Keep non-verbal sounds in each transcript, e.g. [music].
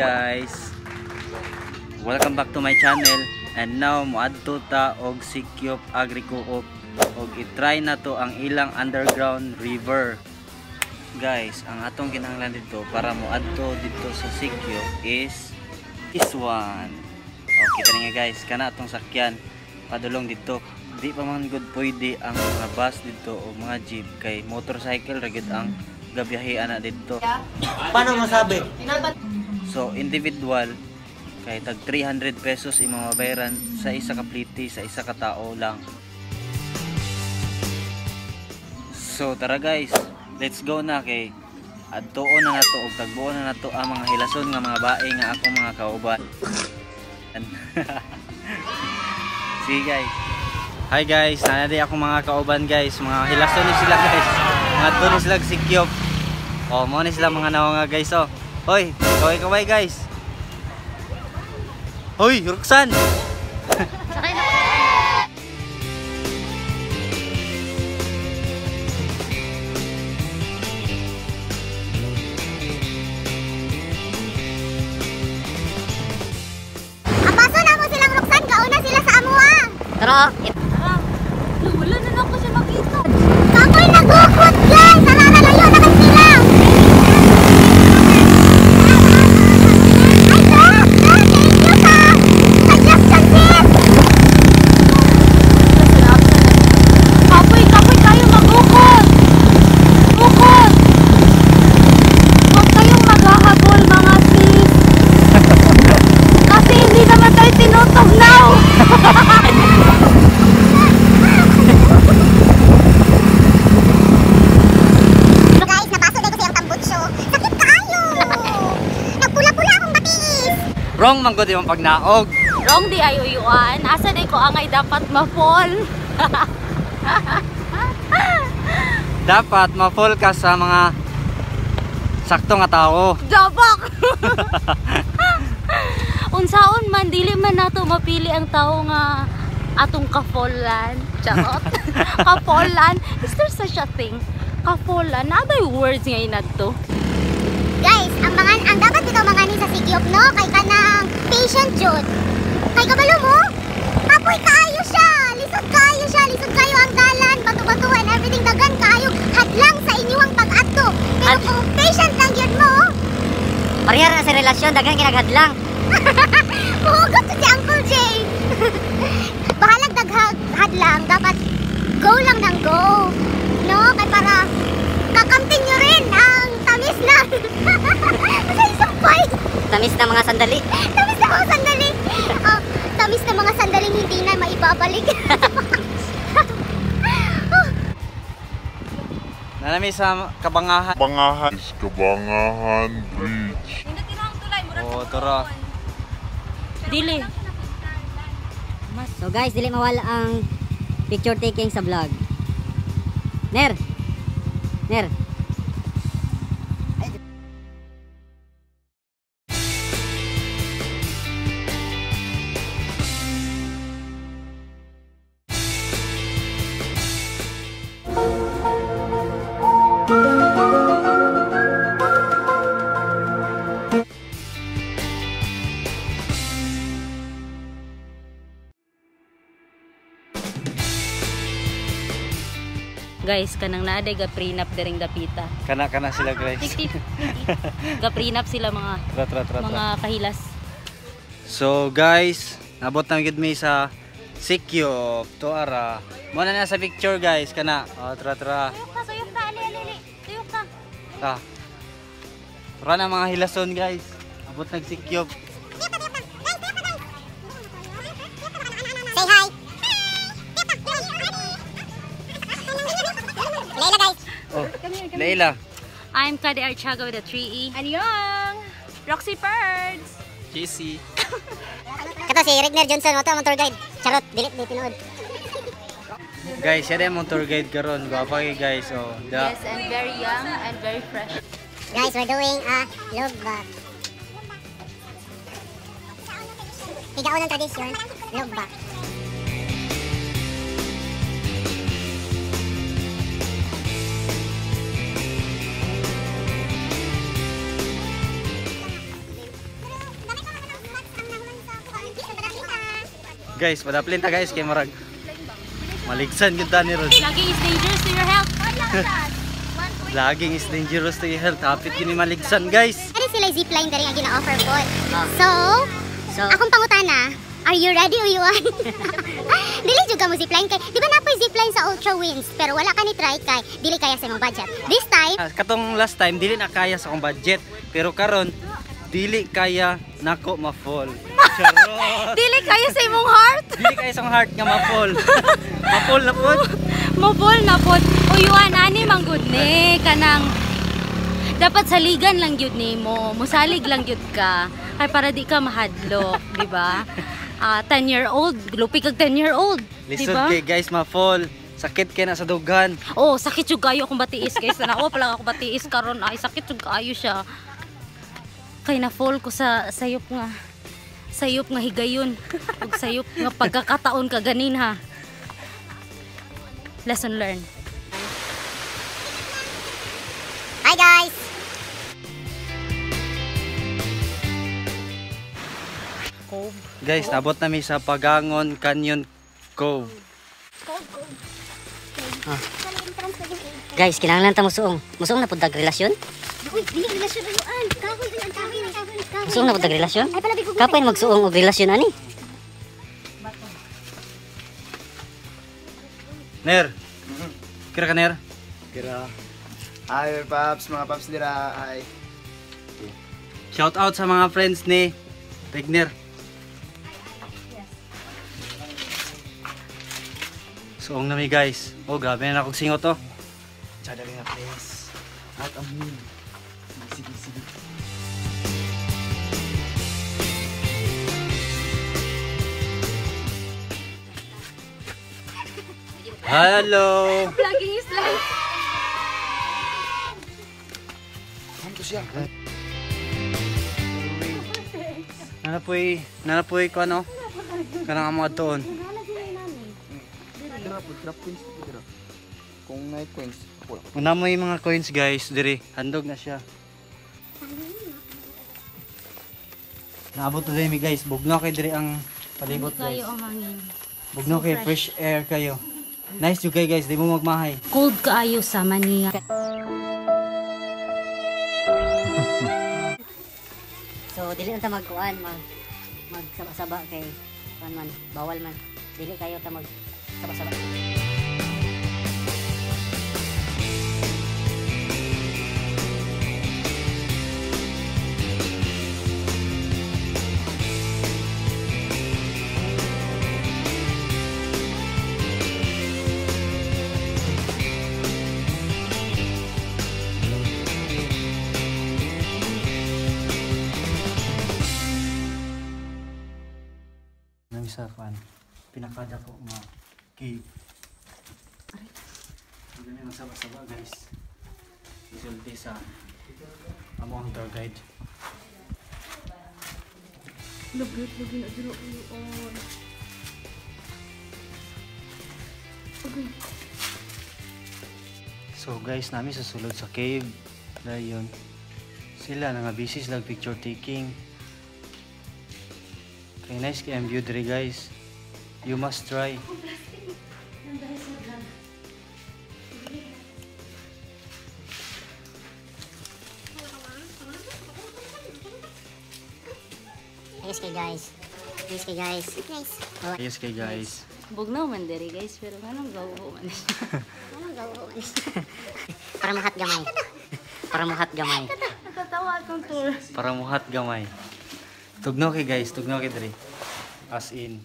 guys. Welcome back to my channel. And now moadto ta og Sikyop Agri-Coop og i-try na to ang ilang underground river. Guys ang atong kinahanglan dito para moadto dito sa Sikyop is this one. Oh kita niyo guys. Kana atong sakyan. Padulong dito. Di pa man good pwede ang mga bus dito o mga jeep. Kay motorcycle ragid ang gabiyahe ana dito. Paano masabi? So, individual, kay tag 300 pesos imong mabayaran sa isa ka pliti, sa isa ka tao lang. So, tara guys, let's go na kay adtuon na nato og tagbuon na nato ang mga hilason nga mga bae nga akong mga kauban. [laughs] Sige guys. Hi guys, nanadi ako mga kauban guys. Mga hilason ni sila guys. Mga tuno sila sikyop. Oh, mo ni sila mga nawa nga guys oh. Hoy, kaway kaway guys. Hoy, Roxanne. Apaso na mo silang Roxanne, kauna sila sa amuha. Tara, Wrong man gud imong pagnaog. Wrong di ay uyuan. Asa di ko angay dapat ma-fall. [laughs] Dapat ma-full ka sa mga sakto nga tao. Dabak! [laughs] Unsaon man, dili man nato mapili ang tao nga atong kafolan. Charot. [laughs] kafolan. Is there such a thing? Kafolan. Na ba yung words nga inadto? Guys, ang mga ang dapat dito mga sigyop no kay kanang patient jud. Kay kabalo mo? Apoy kaayo siya. Lisod kaayo siya. Lisod kayo ang dalan, bato-batuhan, everything dagan kaayo hadlang sa inyong pag-adto. Pero Ad- kung patient lang yun mo, Parehara na sa relasyon, dagang kinaghadlang. [laughs] Hugot to si Uncle Jay. [laughs] Bahalag daghag hadlang, dapat go lang ng go. No, kay para kakamtin nyo rin ang tamis na. [laughs] Tamis na mga sandali. [laughs] Tamis na mga sandali. Ah, tamis na mga sandaling hindi na maibabalik. [laughs] Nanami sa kabangahan. Kabangahan. Kabangahan Bridge. Oh, tara. Dili. So guys, dili mawala ang picture taking sa vlog. Ner. Ner. Guys, kanang naaday ga prenup diring dapita. Kana kana sila guys. Tik tik. [laughs] Ga prenup sila mga Tra tra tra mga tra. kahilas. So guys, nabot na gid mi sa Sikyop to ara. Mo na sa picture guys kana. Oh, tra tra. Tuyok ka, tuyok ka, ali ali. Tuyok ka. Ta. Tara na mga hilason guys. Abot nag Sikyop. Leila. I'm Kade Archaga with a 3E. Anyong! Roxy Birds! JC. Kato [laughs] si Regner Johnson, mo to ang tour guide. Charot, dilit di tinuod. Guys, siya din mong tour guide karon. Gwapa kay guys. Oh, da. Yes, and very young and very fresh. Guys, we're doing a love bag. Higaon ng tradisyon, love bag. Guys, padaplin ta guys kay marag maligsan gyud ta ni Rod. Laging is dangerous to your health. [laughs] Laging is dangerous to your health. Hapit yun ni maligsan guys. Ano sila zipline dali nga gina-offer po. Ah. So, So, akong pangutana, are you ready o you want? [laughs] dili jud ka mo zipline kay, di ba napoy zipline sa Ultra Winds, pero wala ka ni try kay dili kaya sa imong budget. This time, Ah, Katong last time dili na kaya sa akong budget, pero karon dili kaya nako ma-fall. Charot. Dili kayo sa imong heart. dili kaya sa heart nga ma-fall. ma-fall na pod. Mabol na pod. Uyuan ani man gud ni kanang dapat saligan lang gyud nimo. Musalig lang gyud ka kay para di ka mahadlok, di ba? Ah, 10 year old, lupi kag 10 year old, di Lisod ba? kay guys ma-fall. Sakit kay na sa dugan. Oh, sakit yung kayo akong batiis guys. Tanawa pala ako batiis karon ay sakit yung kayo siya. Kay na fall ko sa sayop nga. Sayop nga higayon. Ug sayop nga pagkakataon ka ganin ha. Lesson learned. hi guys. Cove. Guys, nabot na mi sa Pagangon Canyon Cove. guys, kinahanglan ta musuong. Musuong na pud relasyon? Uy, dili relasyon. Kahoy ang kahoy ang kahoy Musuong na pud tag relasyon? Ay. Kapay magsuong og relasyon ani? Ner. Kira ka Ner? Kira. Hi, Paps. Mga Paps dira. Hi. Shout out sa mga friends ni Regner. Suong na mi guys. Oh, grabe na akong singot to. Tsada nga, please. At amin. Sige, sige. Hello! Vlogging is life. Ano siya? Nanapoy, nanapoy ko ano? Kanang ang mga doon. Kung may coins. Una mo yung mga coins guys, diri. Handog na siya. Naabot na din mi guys. Bugno kay diri ang palibot Kayo guys. Bugno kay fresh air kayo. Nice you guys, di mo magmahay. Cold kaayo sa Manila. [laughs] So, dili na ta magkuan, mag magsaba-saba kay kuan man, bawal man. Dili kayo ta mag saba-saba. Isa pan, pinakada ko mga cave. Hindi na magsaba-saba guys. Isulti sa amo ang tour guide. Lugit, lugit na dito. uyuan. So guys, nami sa sulod sa cave. Dayon. Sila na nga busy sila picture taking. Kay nice kay view diri guys. You must try. Yes kay guys. Yes kay guys. Nice. Oh, Yes kay guys. Bugnaw man diri guys, pero anong gawo man anong gawin? Para mahat gamay. Para mahat gamay. Nakatawa akong tour. Para muhat gamay. Tugno kay guys, tugno kay diri. As in.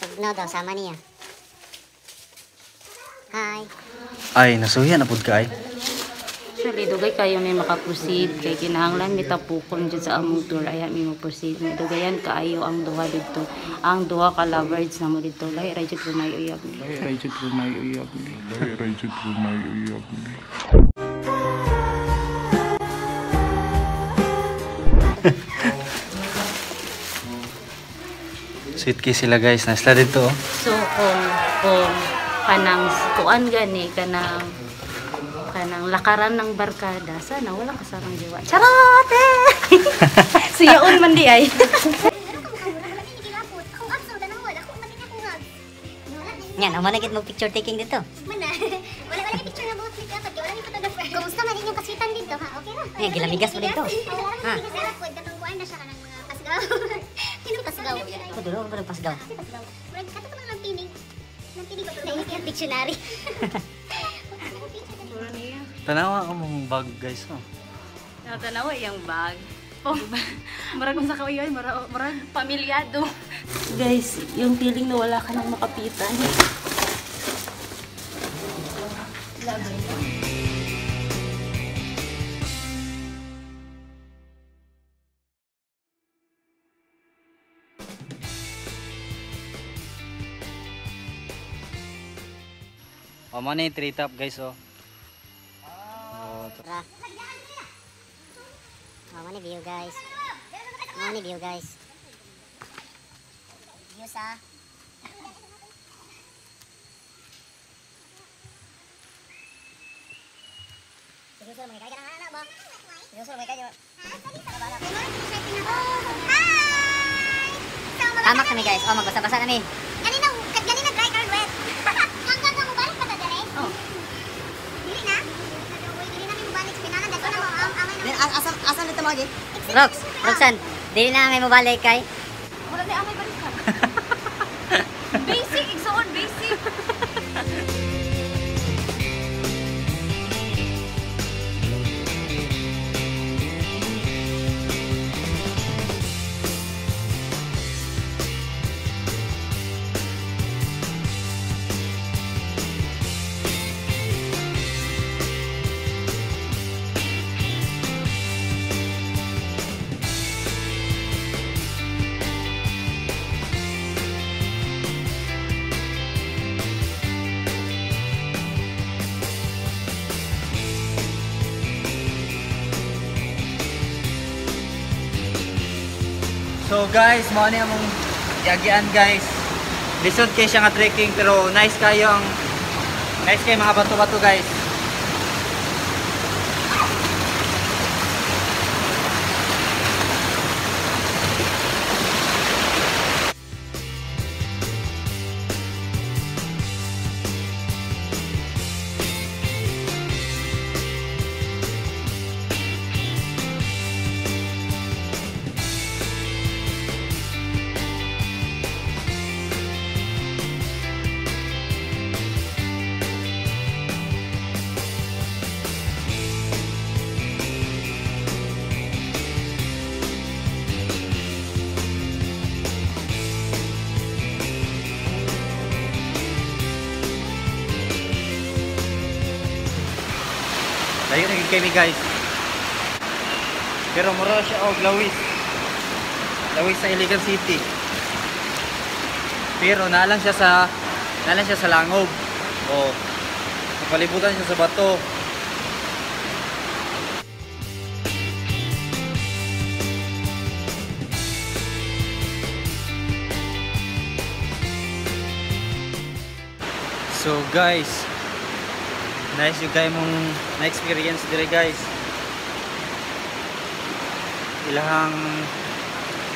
Tugnaw daw sama niya. Hi. Ay, nasuya na pud kay. Actually, dugay kayo may makaproceed kay kinahanglan mi tapukon jud sa among tour aya mi mo proceed. May dugayan kaayo ang duha didto. Ang duha ka lovers na mo didto. Lahi ra jud rumay uyab. Lahi rajud rumay uyab ni. Lahi rajud rumay uyab Sweet sila guys. Nasla dito oh. So, kung, kung kanang kuan gani, kanang kanang lakaran ng barkada, sana wala kasarang jiwa. Charot! Eh! [laughs] Siyaon man di ay. Yan, ang managit mo picture taking dito. Mana, [laughs] wala wala picture na buhat ni kapag, wala ni photographer. Kumusta man inyong kaswitan dito, ha? Okay ra. Yan, gilamigas mo dito. [laughs] Ha? Dulo ko pa pasgaw. Pasgaw. Murag kato pa lang tinig. Nang tinig ko to. Yung dictionary. [laughs] Tanawa ko mong bag guys. Oh. Natanawa yung bag. Oh, marag sa kawayoy, marag, marag pamilyado. Guys, yung feeling na wala ka nang makapitan. O mo na yung tree top guys oh. Oh, to- Ra. Oh, money view guys. Money view guys. Views ah. Seryoso mga kaya na anak ba? Seryoso mga kaya. Hi! Tamak kami guys. Oh, magbasa-basa kami. Kanina, kanina dry or wet? Hanggang ka mo balik pa ta dire? Oh. Dili na? Uy, dili na mi mo balik. Pinalan dito na mo ang amay na. Asan asan dito mga Rox, Roxanne, dili na may mobalik kay. Guys, mo ni among yagian guys. Lisod kay siya nga trekking pero nice kayo ang nice kay mga bato-bato guys. Kami guys. Pero mura siya og lawis. Lawis sa Iligan City. Pero naalang siya sa naalang siya sa Langob. O napalibutan siya sa bato. So guys, nice yung kayo mong na-experience dire guys. Ilahang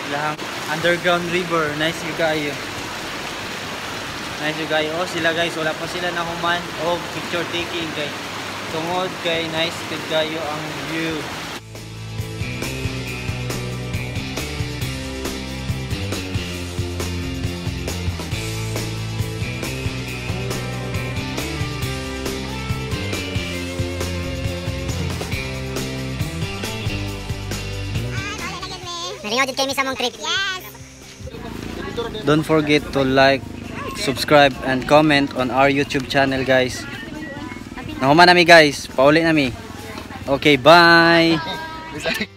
ilahang underground river, nice yung kayo. Nice yung kayo. Oh, sila guys, wala pa sila nahuman o picture taking kay tungod kay nice good kayo ang view. Nalingaw jud kay mi sa mong trip. Yes. Don't forget to like, subscribe, and comment on our YouTube channel guys. Nahuman nami guys. Pauli nami. Okay, bye! [laughs]